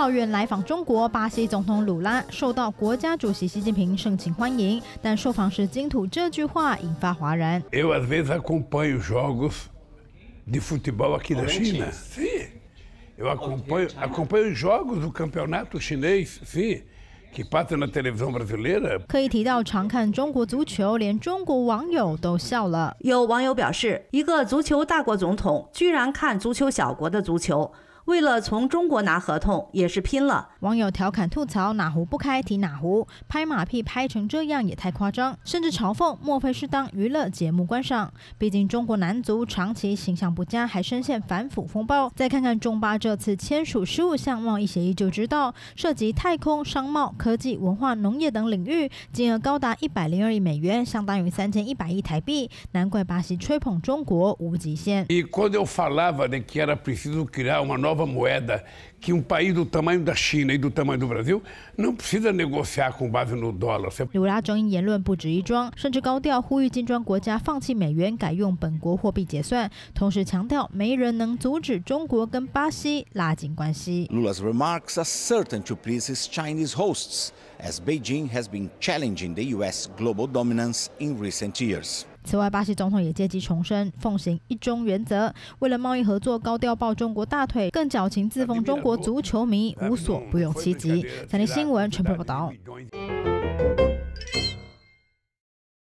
老远来访中国，巴西总统鲁拉受到国家主席习近平盛情欢迎，但受访时惊吐这句话引发哗然。Eu às vezes acompanho jogos de futebol aqui da China. Sim, eu acompanho acompanho jogos do campeonato chinês. Sim. 可以提到常看中国足球，连中国网友都笑了。有网友表示，一个足球大国总统居然看足球小国的足球。为了从中国拿合同，也是拼了。网友调侃吐槽：“哪壶不开提哪壶，拍马屁拍成这样也太夸张。”甚至嘲讽：“莫非是当娱乐节目观赏？”毕竟中国男足长期形象不佳，还深陷反腐风暴。再看看中巴这次签署十五项贸易协议，就知道涉及太空、商贸、科技、文化、农业等领域，金额高达一百零二亿美元，相当于三千一百亿台币。难怪巴西吹捧中国无极限。nova moeda que um país do tamanho da China e do tamanho do Brasil não precisa negociar com base no dólar. 鲁拉争议言论不止一桩，甚至高调呼吁金砖国家放弃美元，改用本国货币结算，同时强调没人能阻止中国跟巴西拉近关系。Lula's remarks are certain to please his Chinese hosts, as Beijing has been challenging the U.S. global dominance in recent years. 此外，巴西总统也借机重申奉行一中原则，为了贸易合作高调抱中国大腿，更矫情自封中国足球迷无所不用其极。财经新闻，全部报道。